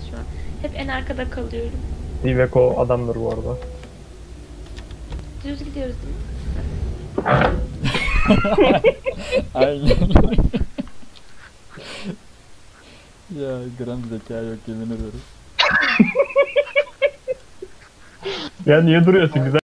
saçma. Hep en arkada kalıyorum. Iveco adamdır bu arada. Düz gidiyoruz değil mi? Aynen. ya gram zeka yok yemin ederim. Ya niye duruyorsun güzel?